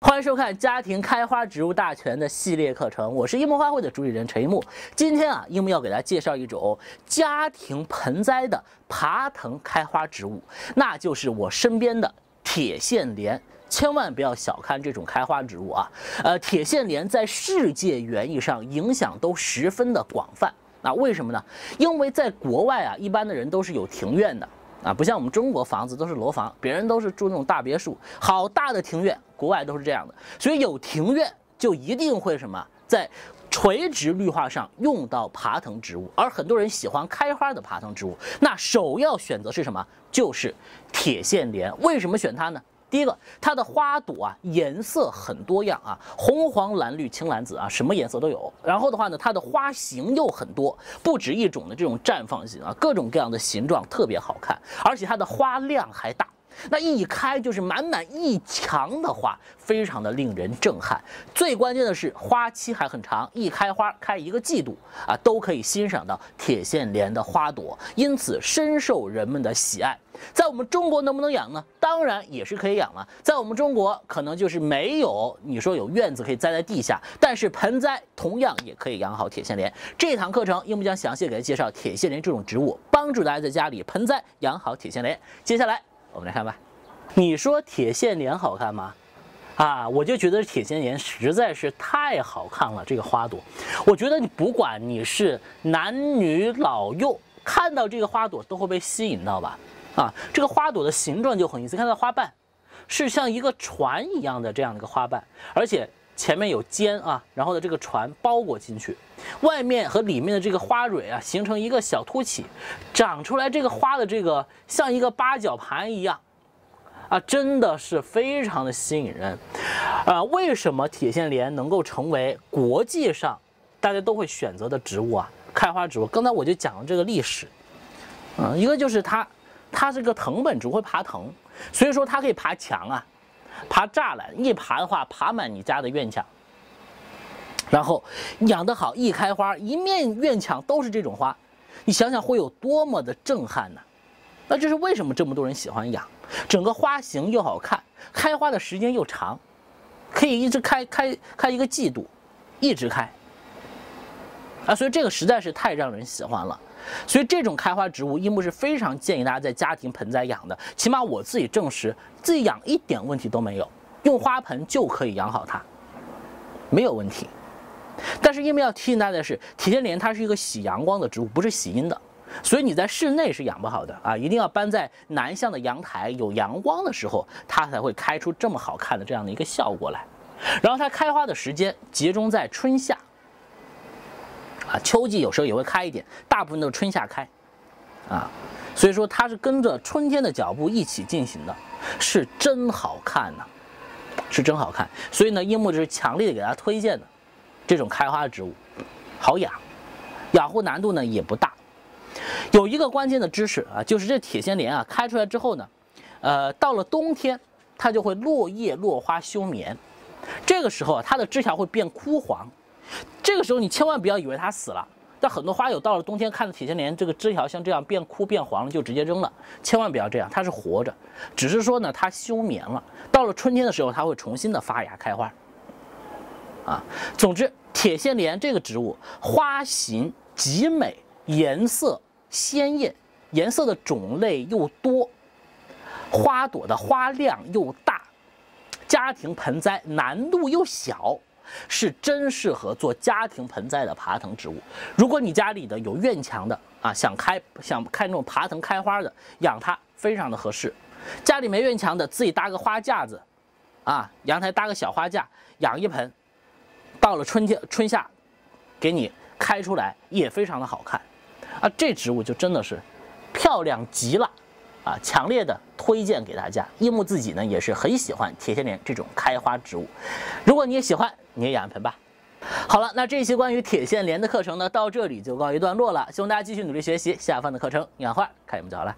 欢迎收看《家庭开花植物大全》的系列课程，我是一木花卉的主理人陈一木。今天啊，一木要给大家介绍一种家庭盆栽的爬藤开花植物，那就是我身边的铁线莲。千万不要小看这种开花植物啊！呃，铁线莲在世界园艺上影响都十分的广泛。那为什么呢？因为在国外啊，一般的人都是有庭院的。啊，不像我们中国房子都是楼房，别人都是住那种大别墅，好大的庭院，国外都是这样的。所以有庭院就一定会什么，在垂直绿化上用到爬藤植物，而很多人喜欢开花的爬藤植物，那首要选择是什么？就是铁线莲。为什么选它呢？第一个，它的花朵啊颜色很多样啊，红黄蓝绿青蓝紫啊，什么颜色都有。然后的话呢，它的花型又很多，不止一种的这种绽放型啊，各种各样的形状特别好看，而且它的花量还大。那一开就是满满一墙的花，非常的令人震撼。最关键的是花期还很长，一开花开一个季度啊，都可以欣赏到铁线莲的花朵，因此深受人们的喜爱。在我们中国能不能养呢？当然也是可以养了。在我们中国可能就是没有你说有院子可以栽在地下，但是盆栽同样也可以养好铁线莲。这堂课程英木将详细给大家介绍铁线莲这种植物，帮助大家在家里盆栽养好铁线莲。接下来。我们来看吧，你说铁线莲好看吗？啊，我就觉得铁线莲实在是太好看了，这个花朵，我觉得你不管你是男女老幼，看到这个花朵都会被吸引到吧？啊，这个花朵的形状就很意思，看到花瓣是像一个船一样的这样的一个花瓣，而且前面有尖啊，然后呢这个船包裹进去，外面和里面的这个花蕊啊形成一个小凸起，长出来这个花的这个像一个八角盘一样，啊，真的是非常的吸引人，啊，为什么铁线莲能够成为国际上大家都会选择的植物啊？开花植物，刚才我就讲了这个历史，嗯，一个就是它，它是个藤本植物，会爬藤，所以说它可以爬墙啊。爬栅栏，一爬的话，爬满你家的院墙。然后养得好，一开花，一面院墙都是这种花，你想想会有多么的震撼呢？那这是为什么这么多人喜欢养？整个花型又好看，开花的时间又长，可以一直开开开一个季度，一直开。啊，所以这个实在是太让人喜欢了。所以这种开花植物，樱木是非常建议大家在家庭盆栽养的。起码我自己证实，自己养一点问题都没有，用花盆就可以养好它，没有问题。但是樱木要提醒大家的是，铁线莲它是一个喜阳光的植物，不是喜阴的，所以你在室内是养不好的啊，一定要搬在南向的阳台，有阳光的时候，它才会开出这么好看的这样的一个效果来。然后它开花的时间集中在春夏。啊，秋季有时候也会开一点，大部分都是春夏开，啊，所以说它是跟着春天的脚步一起进行的，是真好看呐，是真好看。所以呢，樱木就是强烈的给大家推荐的这种开花植物，好养，养护难度呢也不大。有一个关键的知识啊，就是这铁线莲啊开出来之后呢，呃，到了冬天它就会落叶落花休眠，这个时候啊它的枝条会变枯黄。这个时候你千万不要以为它死了，但很多花友到了冬天看到铁线莲这个枝条像这样变枯变黄了，就直接扔了，千万不要这样，它是活着，只是说呢它休眠了，到了春天的时候它会重新的发芽开花。啊，总之铁线莲这个植物花型极美，颜色鲜艳，颜色的种类又多，花朵的花量又大，家庭盆栽难度又小。是真适合做家庭盆栽的爬藤植物。如果你家里的有院墙的啊，想开想开那种爬藤开花的，养它非常的合适。家里没院墙的，自己搭个花架子，啊，阳台搭个小花架，养一盆，到了春天春夏，给你开出来也非常的好看。啊，这植物就真的是漂亮极了。啊，强烈的推荐给大家。樱木自己呢也是很喜欢铁线莲这种开花植物，如果你也喜欢，你也养一盆吧。好了，那这期关于铁线莲的课程呢，到这里就告一段落了。希望大家继续努力学习下方的课程，养花看我们就好了。